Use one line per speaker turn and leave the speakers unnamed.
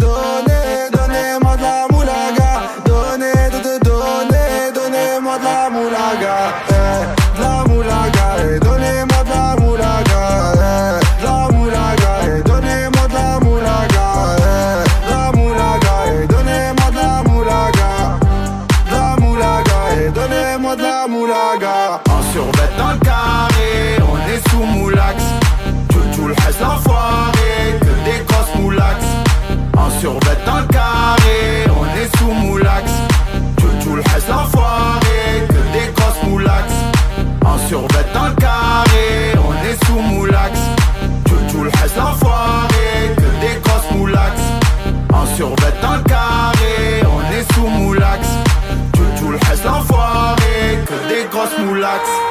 donner, donnez-moi de la moulaga. Donnez de te donner, donnez-moi de la moulaga. La moulaga, donnez-moi de la moulaga. De la moulaga, donnez-moi de la moulaga. De la moulaga, donnez-moi de la moulaga. De la moulaga, eh, donnez-moi de la moulaga.
En dans le sur bête un carré On est sous moulax. Tout tout le l'enfoiré Que des grosses moulax. En surbête un carré On est sous moulax. Tout tout le l'enfoiré Que des grosses moulax. En surbête un carré On est sous moulax. Tout tout le l'enfoiré Que des grosses moulax.